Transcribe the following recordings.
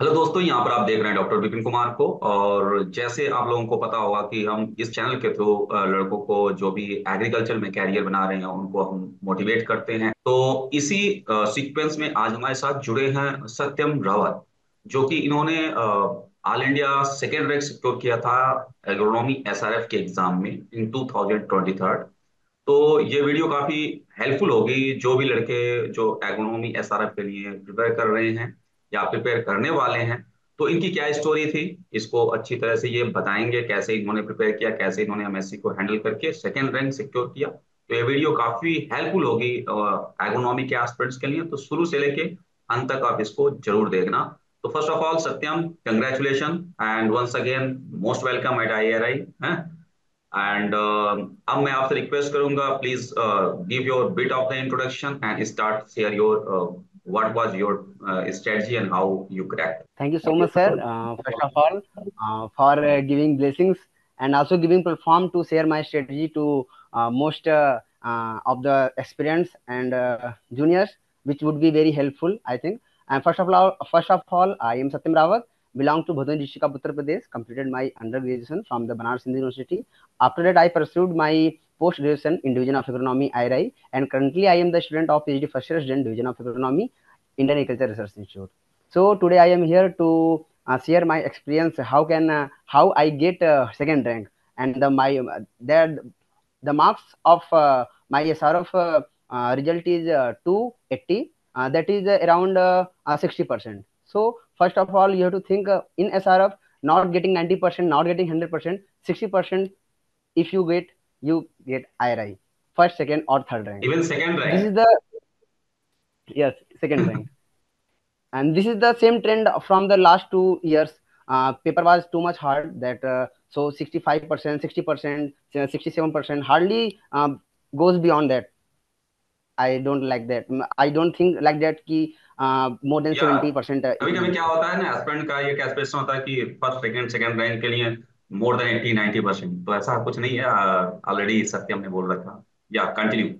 Hello दोस्तों, यहाँ पर आप देख रहे हैं डॉक्टर विपिन कुमार को। और जैसे आप लोगों को पता होगा कि हम इस चैनल के थ्रू लड़कों को जो भी एग्रीकल्चर में कैरियर बना रहे हैं, उनको हम मोटिवेट करते हैं। तो इसी सीक्वेंस में आज हमारे साथ जुड़े हैं सत्यम रावत, जो कि इन्होंने all India second rank secure किया था एग्रोनॉमी एसआरएफ के एग्ज़ाम में इन टू तो ये वीडियो काफ़ी हेल्पफुल होगी, जो भी लड़के जो एग्रोनॉमी एसआरएफ के लिए प्रिपेयर कर रहे हैं। या प्रिपेयर करने वाले हैं तो इनकी क्या स्टोरी थी? इसको अच्छी तरह से ये बताएँगे कैसे इन्होंने प्रिपेयर किया, कैसे इन्होंने एमएससी को हैंडल करके सेकेंड रैंक सिक्योर किया। तो ये वीडियो काफ़ी हेल्पफुल होगी एग्रोनॉमी के एस्पिरेंट्स के लिए। तो शुरू से लेके अंत तक आप इसको ज़रूर देखना। तो first of all Satyam congratulation and once again most welcome at I R I and अब मैं आपसे रिक्वेस्ट करूँगा please give your bit of the introduction and start share your what was your uh, strategy and how you cracked? Thank you so much sir. Uh, first of all uh, for uh, giving blessings and also giving platform to share my strategy to uh, most uh, of the experience and juniors which would be very helpful i think. And first of all first of all i am satyam rawat belong to Bhadohi district of Uttar Pradesh, completed my undergraduate from the Banaras Hindu University. After that, I pursued my post graduation in Division of Agronomy, IRI, and currently I am the student of PhD first year student Division of Agronomy, Indian Agriculture Research Institute. So today I am here to uh, share my experience. How can uh, how I get uh, second rank and the my uh, there the marks of uh, my SRF uh, uh, result is uh, 280. Uh, that is around uh, 60%. So first of all, you have to think in SRF, not getting 90%, not getting 100%, 60%. If you get, you get IRI, first, second, or third rank. Even second rank. This is the yes, second rank. And this is the same trend from the last two years. Uh, paper was too much hard that uh, so 65%, 60%, 67% hardly um, goes beyond that. I don't like that. I don't think like that कि more than seventy percent कभी कभी क्या होता है ना aspirant का ये aspiration होता है कि फ़र्स्ट सेकंड सेकंड रैंक के लिए more than eighty ninety percent तो ऐसा कुछ नहीं है ऑलरेडी सत्यम ने बोल रखा या continue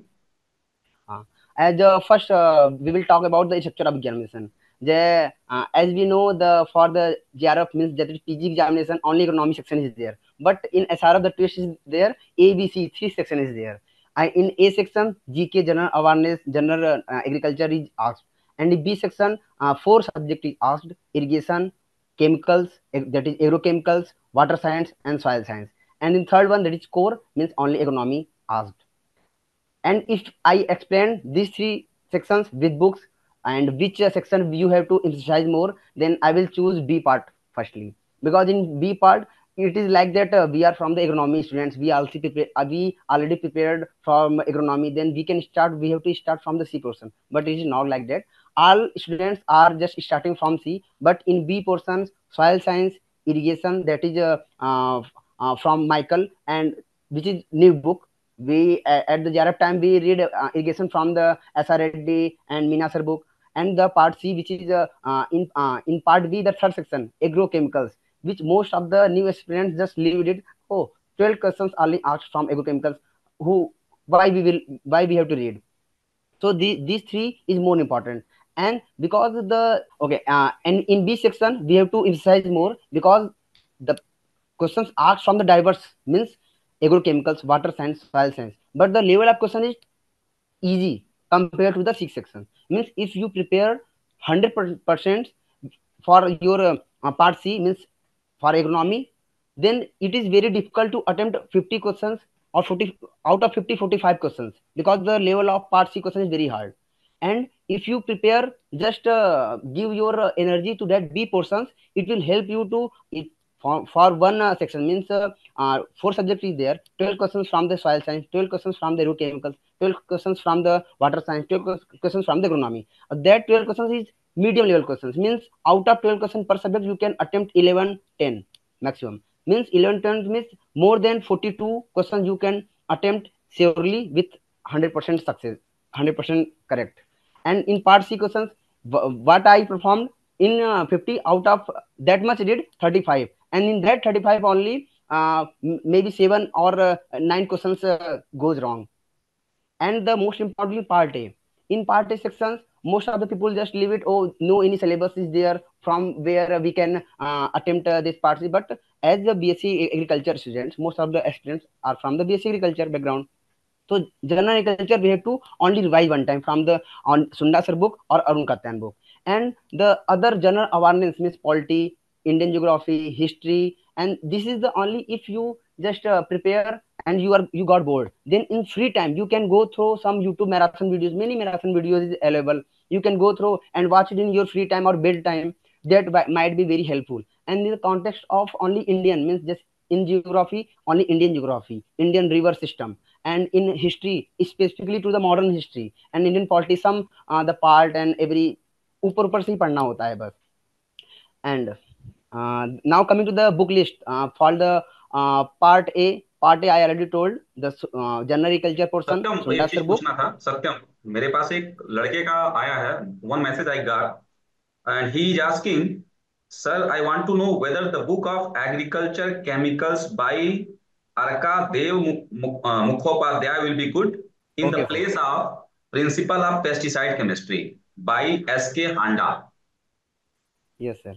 as uh, first uh, we will talk about the structure of examination the uh, as we know the for the grf means that is pg examination only economy section is there but in srf the twist is there abc three section is there uh, in a section gk general awareness general uh, agriculture is asked and in b section uh, four subject is asked irrigation chemicals that is agrochemicals water science and soil science. And in third one that is core means only agronomy asked. And if i explain these three sections with books and which uh, section you have to emphasize more then i will choose b part firstly. Because in b part it is like that uh, we are from the agronomy students. We also uh, we already prepared from agronomy. Then we can start we have to start from the c portion. But it is not like that all students are just starting from C, but in B portions, soil science, irrigation, that is uh, uh, uh, from Michael, and which is new book. We uh, at the JRF time we read uh, irrigation from the SRD and Meena sir book, and the part C, which is in in part B, the third section, agrochemicals, which most of the new students just leave it. Oh, 12 questions only asked from agrochemicals. Who, why we will, why we have to read? So the, these three is more important and because the okay uh, and in b section we have to emphasize more because the questions asked from the diverse means agrochemicals water science soil science. But the level of question is easy compared to the sixth section. Means if you prepare 100% for your uh, part c means for agronomy then it is very difficult to attempt 50 questions or 40 out of 50 45 questions because the level of part c question is very hard. And if you prepare just uh, give your uh, energy to that b portions it will help you to it, for, for one uh, section means uh, uh, four subjects is there 12 questions from the soil science 12 questions from the chemicals 12 questions from the water science 12 questions from the agronomy. Uh, that 12 questions is medium level questions means out of 12 questions per subject you can attempt 11 10 maximum. Means 11 10 means more than 42 questions you can attempt surely with 100% success 100% correct and in part C questions what I performed in uh, 50 out of that much did 35 and in that 35 only uh, maybe 7 or uh, 9 questions uh, goes wrong. And the most important part A in part A sections most of the people just leave it oh no any syllabus is there from where we can uh, attempt uh, this part but as the bsc agriculture students most of the students are from the bsc agriculture background so general agriculture we have to only revise one time from the on sunda sir book or arun Katyayan book. And the other general awareness means polity indian geography history and this is the only if you just uh, prepare and you are you got bored then in free time you can go through some youtube marathon videos many marathon videos is available. You can go through and watch it in your free time or bedtime that might be very helpful. And in the context of only indian means just in geography only indian geography indian river system and in history specifically to the modern history and indian politics some uh, the part and every ऊपर ऊपर से ही पढ़ना होता है बस. And now coming to the book list for the part A part A I already told the general culture portion so that's your book था सत्यम मेरे पास एक लड़के का आया है one message I got and he is asking sir I want to know whether the book of agriculture chemicals by Arka Dev Mukhopadhyay will be good in okay. the place of Principle of Pesticide Chemistry by S.K. Handa. Yes, sir.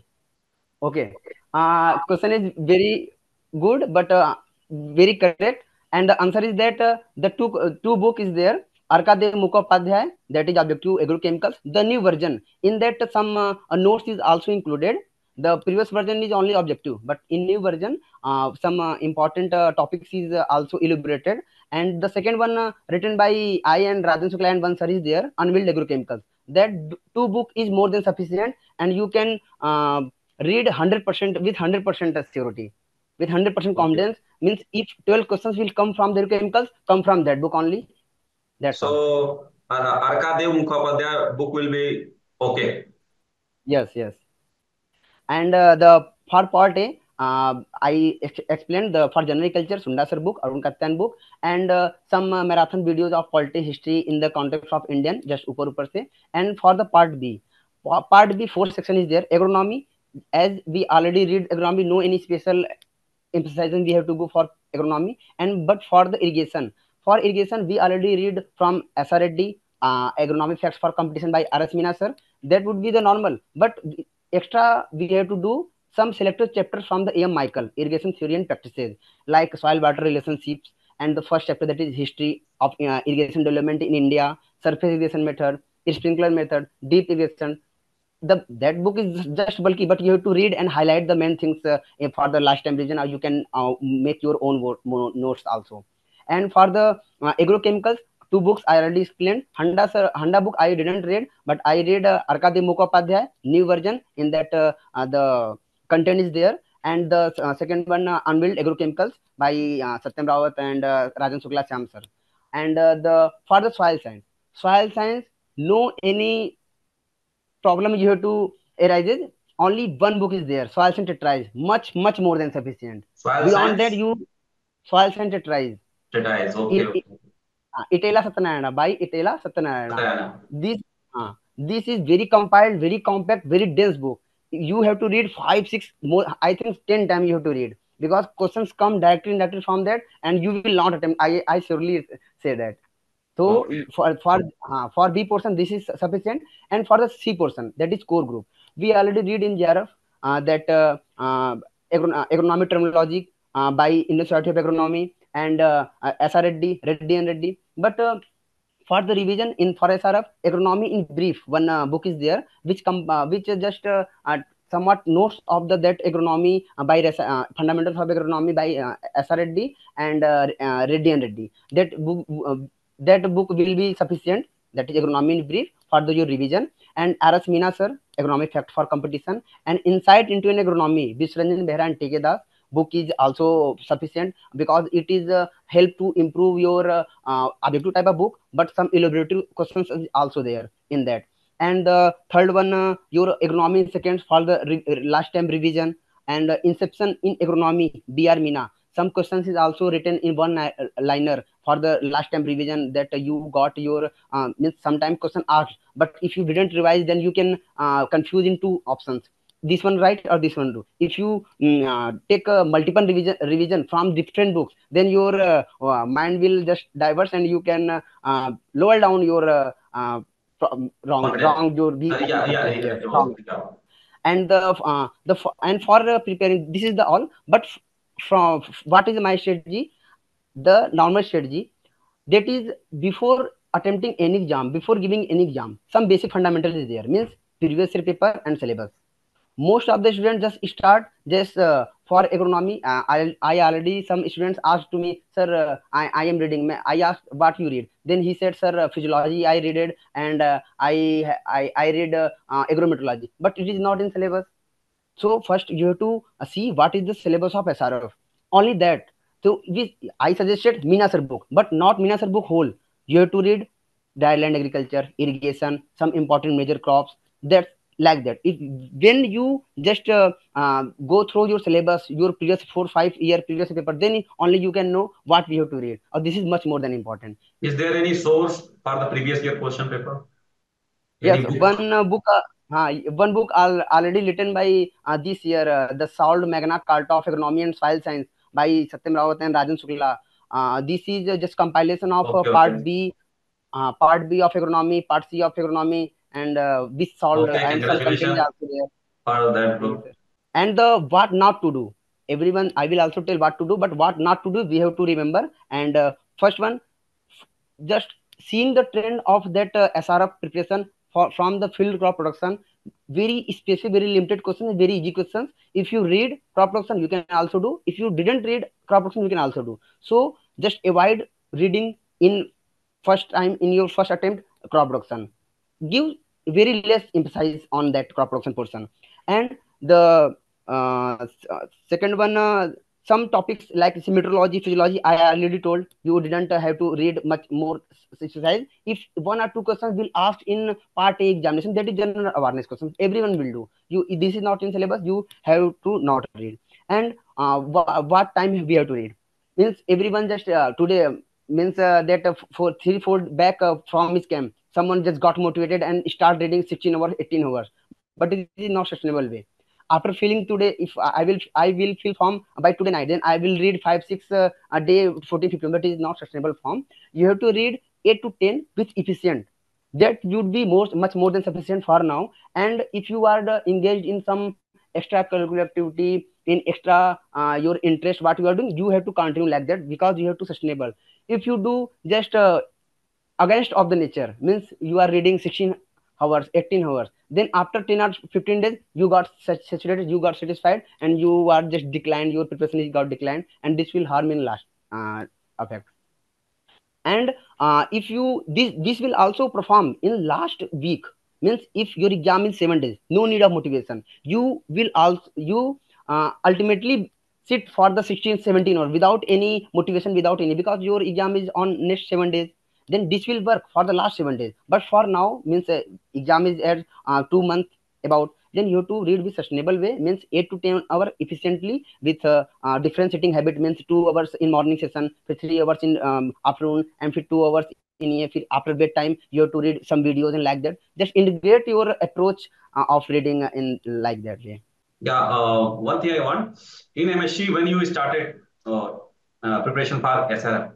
Okay. Uh, question is very good, but uh, very correct. And the answer is that uh, the two uh, two book is there. Arkadev Mukhopadhyay, that is Objective Agrochemicals. The new version, in that some uh, notes is also included the previous version is only objective but in new version uh, some uh, important uh, topics is uh, also elaborated. And the second one uh, written by i and rajan Shukla and one sir is there unveiled agrochemicals that two book is more than sufficient and you can uh, read 100% with 100% surety. With 100% confidence means if 12 questions will come from the agrochemicals come from that book only. That's so uh, arkadev mukhopadhyay book will be okay. Yes yes and uh, the for part A, uh, I ex explained the for general culture Sundasar book, Arun Katyayan book, and uh, some uh, marathon videos of polity history in the context of Indian, just upar upar se. And for the part B, part B fourth section is there agronomy. As we already read agronomy, no any special emphasizing we have to go for agronomy. And but for the irrigation, for irrigation we already read from SRD uh, agronomy facts for competition by RS Meena sir. That would be the normal, but extra we have to do some selected chapters from the am michael irrigation theory and practices like soil water relationships and the first chapter that is history of uh, irrigation development in india surface irrigation method sprinkler method deep irrigation. The that book is just bulky but you have to read and highlight the main things uh, for the last time revision or you can uh, make your own notes also. And for the uh, agrochemicals two books I already explained. Handa sir, Handa book I didn't read, but I read uh, Arkadev Mukhopadhyay, new version. In that uh, uh, the content is there, and the uh, second one uh, Unveiled Agrochemicals by uh, Satyam Rawat and uh, Rajan Shukla Shyam sir. And the for the soil science, soil science, no any problem you have to arises. Only one book is there, soil science Treatise, much much more than sufficient. Soil Beyond science? that, you soil science Treatise. Treatise, okay. It, okay. Etela Satyanarayana by Etela Satyanarayana. This uh, this is very compiled, very compact, very dense book. You have to read five, six more. I think ten times you have to read because questions come directly directly from that, and you will not attempt. I I surely say that. So okay. for for uh, for B portion this is sufficient, and for the C portion that is core group. We already read in JRF uh, that uh, uh, agronomic terminology uh, by Indian Society of Agronomy and uh, SR Reddy, and Reddy. But uh, for the revision in for SRF, agronomy in brief, one uh, book is there which come uh, which just uh, uh, somewhat notes of the that agronomy uh, by fundamentals of agronomy by uh, and Reddy and Reddy. That book that book will be sufficient. That is agronomy in brief for the your revision and RS Meena sir, agronomy fact for competition and insight into an agronomy, Bishwaranjan Behra and T K Das book is also sufficient because it is uh, help to improve your uh, uh, objective type of book but some elaborative questions also there in that. And the third one uh, your agronomy seconds for the last time revision and uh, inception in agronomy br Meena some questions is also written in one liner for the last time revision that you got your uh, sometimes question asked. But if you didn't revise then you can uh, confuse in two options this one right or this one do if you mm, uh, take a multiple revision revision from different books then your uh, uh, mind will just diverse and you can uh, uh, lower down your uh, wrong wrong Uh, yeah, yeah, yeah, wrong. And the uh, the and for uh, preparing this is the all but from f- what is my strategy? The normal strategy that is before attempting any exam before giving any exam some basic fundamentals is there. Means previous year paper and syllabus most of the students just start just uh, for agronomy uh, I, I already some students asked to me sir uh, I, I am reading. I asked what you read? Then he said sir uh, physiology i read it and uh, i i i read uh, uh, but it is not in syllabus. So first you have to see what is the syllabus of srf only that. So we, i suggested Meena sir book but not Meena sir book whole. You have to read dryland agriculture irrigation some important major crops. That like that if when you just uh, uh, go through your syllabus your previous four five year previous paper then only you can know what we have to read or this is much more than important Is there any source for the previous year question paper? yes Any book? one uh, book uh, uh, one book al- already written by uh, this year uh, the solved magna carta of economy and soil science by satyam rawat and rajan shukla uh, this is uh, just compilation of uh, Okay, part okay. b uh, part b of economy part c of economy and uh, solved Okay, and some content congratulations. is also there. For that book. and the what not to do. Everyone i will also tell what to do but what not to do we have to remember. And uh, first one just seeing the trend of that uh, srf preparation for, from the field crop production very specific very limited questions very easy questions. If you read crop production you can also do. If you didn't read crop production you can also do. So just avoid reading in first time in your first attempt crop production give very less emphasis on that crop production portion. And the uh, uh, second one uh, some topics like meteorology physiology i already told you didn't have to read much more exercise. If one or two questions will asked in part a examination that is general awareness questions. Everyone will do. You this is not in syllabus. You have to not read. And uh, wha- what time we have to read? Means everyone just uh, today means uh, that for three four back from his camp someone just got motivated and start reading 16 hours 18 hours. But it is not sustainable way. After feeling today if i will i will feel form by today night then i will read 5 6 uh, a day 14 15 but it is not sustainable form. You have to read 8 to 10 with efficient. That would be most much more than sufficient for now. And if you are uh, engaged in some extracurricular activity in extra uh, your interest what you are doing you have to continue like that because you have to sustainable. If you do just uh, against of the nature. Means you are reading 16 hours 18 hours. Then after 10 or 15 days you got saturated you got satisfied and you are just declined your preparation is got declined and this will harm in last uh, effect. And uh, if you this this will also perform in last week. Means if your exam is seven days no need of motivation. You will also you uh, ultimately sit for the 16 17 or without any motivation without any because your exam is on next seven days then this will work for the last seven days. But for now means uh, exam is at uh, two months about then you have to read with sustainable way means 8 to 10 hour efficiently with uh, uh, differentiating habit means 2 hours in morning session for 3 hours in um, afternoon and for 2 hours in after bedtime you have to read some videos and like that. Just integrate your approach uh, of reading in like that Yeah, uh, one thing I want in MSc when you started uh, uh, preparation for SRF.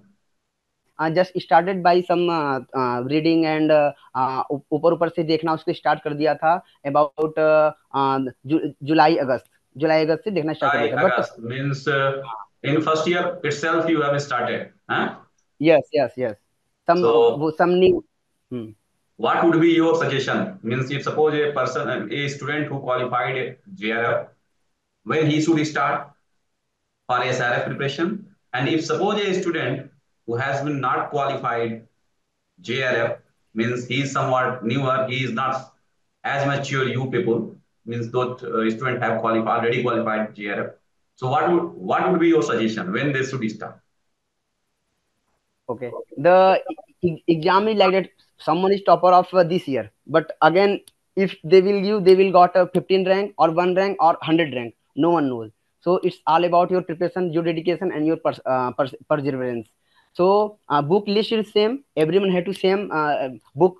Just started by some reading and ऊपर ऊपर से देखना उसको start कर दिया था about जुलाई अगस्त जुलाई अगस्त से देखना स्टार्ट कर दिया but means in first year itself you have started yes yes yes some वो some new what would be your suggestion means if suppose a person a student who qualified JRF when he should start for SRF preparation and if suppose a student who has been not qualified JRF, means he is somewhat newer, he is not as mature you people, means those uh, students have qualified already qualified JRF. So what would what would be your suggestion when they should start? Okay. The exam is like that. Someone is topper of uh, this year, but again, if they will give, they will got a 15 rank or one rank or 100 rank. No one knows. So it's all about your preparation, your dedication, and your pers- uh, pers- perseverance. So uh, book list is same. Everyone have to same uh, book.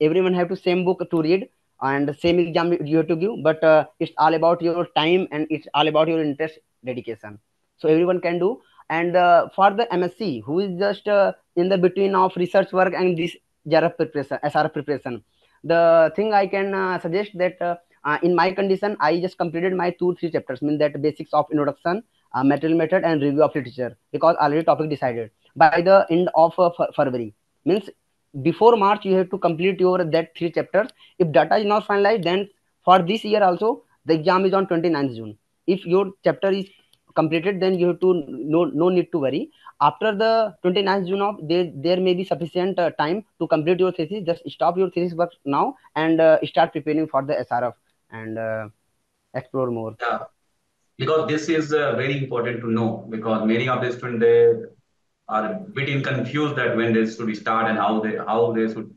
Everyone have to same book to read and same exam you have to give. But uh, it's all about your time and it's all about your interest, dedication. So everyone can do and uh, for the msc who is just uh, in the between of research work and this JRF preparation, SRF preparation. The thing I can uh, suggest that uh, uh, in my condition, I just completed my two three chapters. Mean that basics of introduction, uh, material method, and review of literature because already topic decided by the end of uh, February. Means before March you have to complete your that three chapters. If data is not finalized, then for this year also the exam is on 29th June. If your chapter is completed, then you have to no no need to worry after the 29th June of there, there may be sufficient uh, time to complete your thesis. Just stop your thesis work now and uh, start preparing for the SRF and uh, explore more. Yeah, because this is uh, very important to know because many of the students they are a bit in confused that when they should start and how they how they should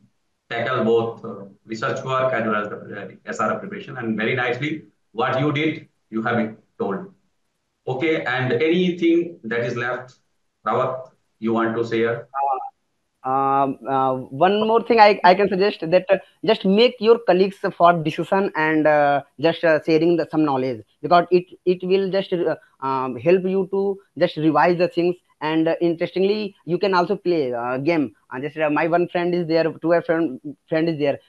tackle both uh, research work as well as the SRF preparation. And very nicely, what you did, you have it told. Okay, and anything that is left Rawat, you want to share? Uh, um, uh, one more thing I, I can suggest that uh, just make your colleagues for discussion and uh, just uh, sharing the, some knowledge because it it will just uh, um, help you to just revise the things and interestingly you can also play a game. Just my one friend is there two friend friend is there.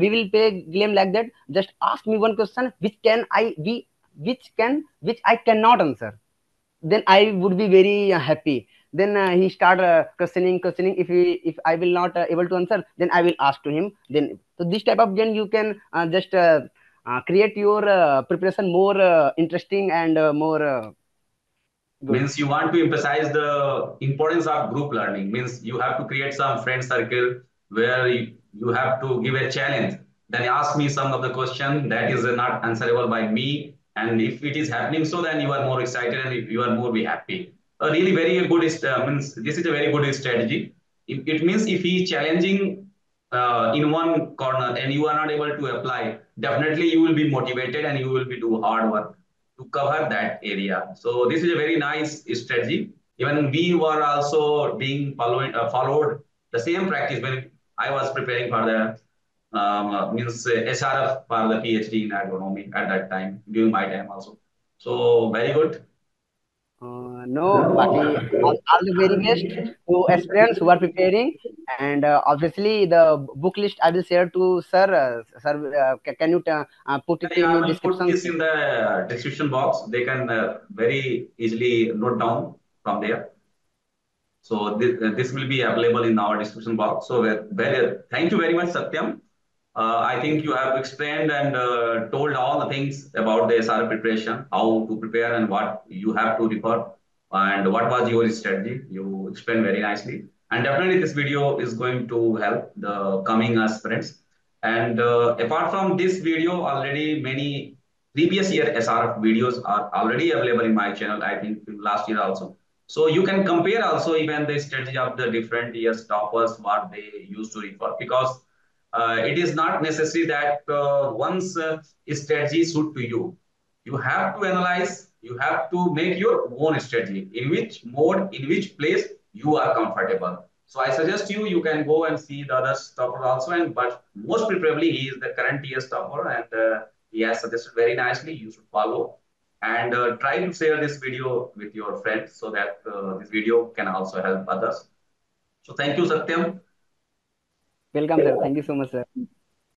We will play game like that. Just ask me one question which can i be which can which i cannot answer. Then i would be very happy. Then uh, he start uh, questioning questioning. If he if i will not uh, able to answer then i will ask to him. Then so this type of game you can uh, just uh, uh, create your preparation more interesting and more means you want to emphasize the importance of group learning. Means you have to create some friend circle where you, you have to give a challenge. Then ask me some of the question that is not answerable by me. And if it is happening so then you are more excited and you are more be happy. A really very good uh, means this is a very good strategy. It, it means if he is challenging uh, in one corner and you are not able to apply, definitely you will be motivated and you will be do hard work to cover that area. So this is a very nice strategy. Even we were also being following uh, followed the same practice when I was preparing for the um, uh, means uh, SRF for the PhD in agronomy at that time during my time also. So very good. Uh, no, Baki, all, all, the very best to aspirants who are preparing. And uh, obviously, the book list I will share to sir. Uh, sir, uh, can you uh, uh, put it yeah, in the description? Put this in the description box. They can very easily note down from there. So this, this will be available in our description box. So very, thank you very much, Satyam. I think you have explained and told all the things about the SR preparation, how to prepare and what you have to refer and what was your strategy. You explained very nicely. And definitely this video is going to help the coming aspirants. And uh, apart from this video, already many previous year SRF videos are already available in my channel, I think last year also. So you can compare also even the strategy of the different years toppers, what they used to refer, because uh, it is not necessary that uh, one's uh, strategy suit to you. You have to analyze you have to make your own strategy in which mode, in which place you are comfortable. So I suggest you, you can go and see the other stopper also. And but most preferably, he is the current year stopper and uh, he has suggested very nicely. You should follow and uh, try to share this video with your friends so that uh, this video can also help others. So thank you, Satyam. Welcome, sir. Thank you so much, sir.